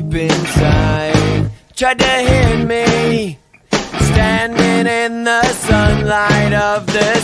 deep inside. Tried to hit me, standing in the sunlight of the